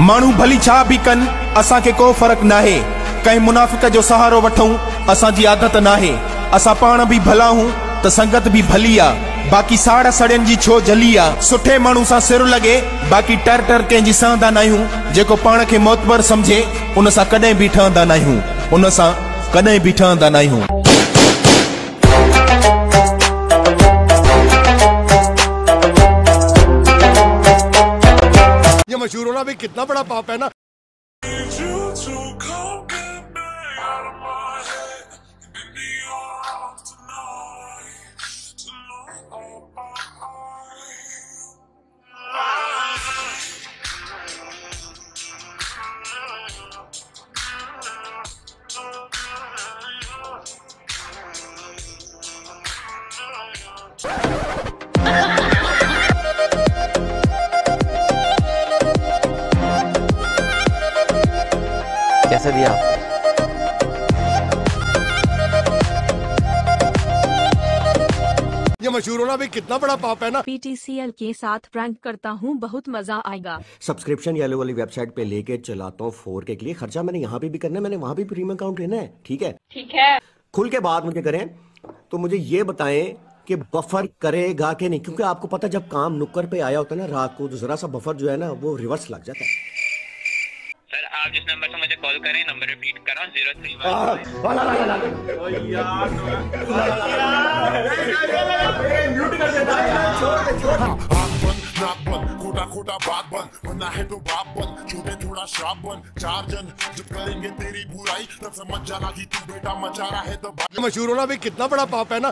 माण्हू भली छा बि कनि, असांखे को फ़र्क़ु नाहे। कंहिं मुनाफ़िक जो सहारो वठूं, असांजी आदत नाहे। असां पाण बि भला हूँ, त संगत बि भली आहे बाक़ी साड़ सड़ियनि जी छो जली आहे सुठे माण्हू सां सिर लॻे, बाक़ी टर टर कंहिंजी सहंदा न आहियूं जेको पाण खे मोतबर सम्झे, उन सां कॾहिं बि ठहंदा न आहियूं उन सां कॾहिं बि ठहंदा न आहियूं कितना बड़ा पाप है ना। कैसा दिया? आपको ये मशहूर होना भी कितना बड़ा पाप है ना। पीटीसीएल के साथ प्रैंक करता हूँ बहुत मज़ा आएगा। सब्सक्रिप्शन येलो वाली वेबसाइट पे लेके चलाता हूँ फोर के लिए खर्चा मैंने यहाँ पे भी करना है मैंने वहाँ भी प्रीमियम अकाउंट लेना है ठीक है? ठीक है। खुल के बात मुझे करें तो मुझे ये बताएँ कि बफर करेगा कि नहीं? क्योंकि आपको पता जब काम नुक्कर पे आया होता है ना रात को तो जरा सा बफर जो है ना वो रिवर्स लग जाता है। आप जिस नंबर से मुझे कॉल करें नंबर रिपीट कर रहा हूँ जीरो थ्री आग बंद नाक बंद खोटा खोटा बात बंद बनना है तो बाप बंद छोटे थोड़ा श्राप बंद चार जन जब करेंगे तेरी बुराई तब समझ जाना कि तू बेटा मचा रहा है तो ये मशहूर होना भी कितना बड़ा पाप है ना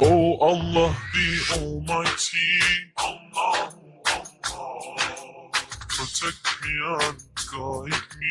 Oh Allah, the Almighty, Allah, Allah, protect me and guide me.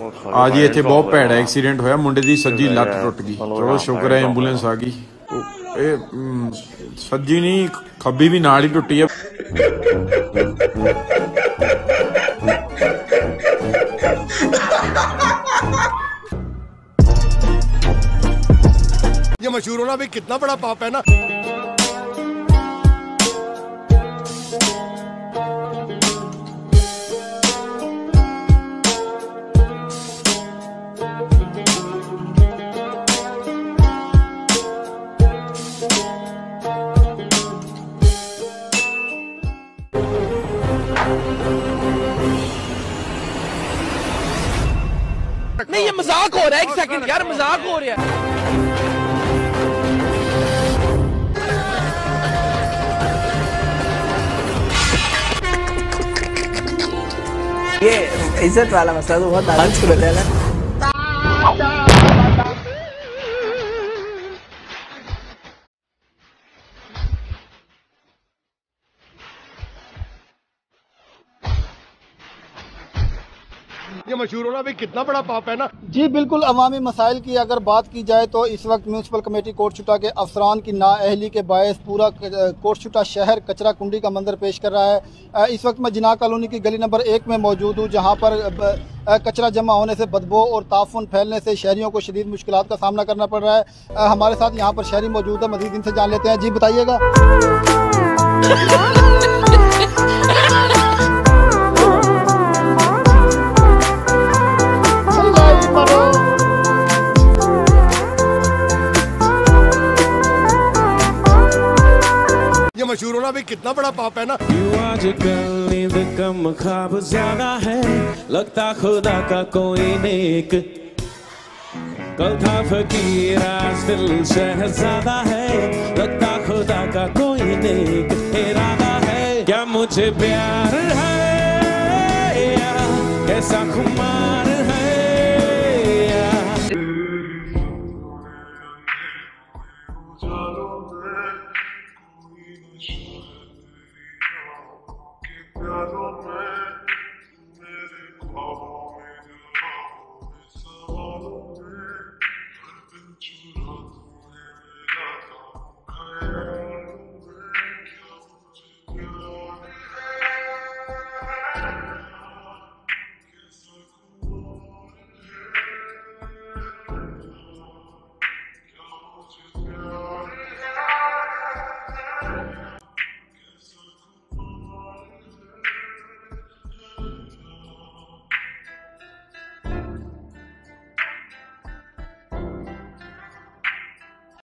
ना ਆ ਜੀ ਇੱਥੇ ਬਹੁਤ ਭੈੜਾ ਐਕਸੀਡੈਂਟ ਹੋਇਆ ਮੁੰਡੇ ਦੀ ਸੱਜੀ ਲੱਤ ਟੁੱਟ ਗਈ ਚਲੋ ਸ਼ੁਕਰ ਹੈ ਐਂਬੂਲੈਂਸ ਆ ਗਈ ਇਹ ਮ, ਸੱਜੀ ਨਹੀਂ ਖੱਬੀ ਵੀ ਨਾਲ ਹੀ ਟੁੱਟੀ ਹੈ ये मशहूर होना भी कितना बड़ा पाप है ना नहीं, ये मज़ाक हो रहा है, एक सेकंड यार, मज़ाक हो रहा है। ये इज़्ज़त वाला मसला तो बहुत रहता है ये मशहूर होना भी कितना बड़ा पाप है ना। जी बिल्कुल अवामी मसाइल की अगर बात की जाए तो इस वक्त म्यूनसिपल कमेटी कोटशुटा के अफसरान की नाअहली के बायस पूरा कोटशुटा शहर कचरा कुंडी का मंजर पेश कर रहा है। इस वक्त मैं जिना कॉलोनी की गली नंबर एक में मौजूद हूँ जहाँ पर कचरा जमा होने से बदबू और ताफुन फैलने से शहरियों को शदीद मुश्किल का सामना करना पड़ रहा है। हमारे साथ यहाँ पर शहरी मौजूद है मजीद इनसे जान लेते हैं। जी बताइएगा। ये मशहूर होना भी कितना बड़ा पाप है ना। आजकल नींद कम ख्वाब ज़्यादा है? लगता खुदा का कोई नेक। कल था फकीर, आज दिल शहजादा है। लगता खुदा का कोई नेक इरादा है। क्या मुझे प्यार है? या कैसा खुमार Thank you.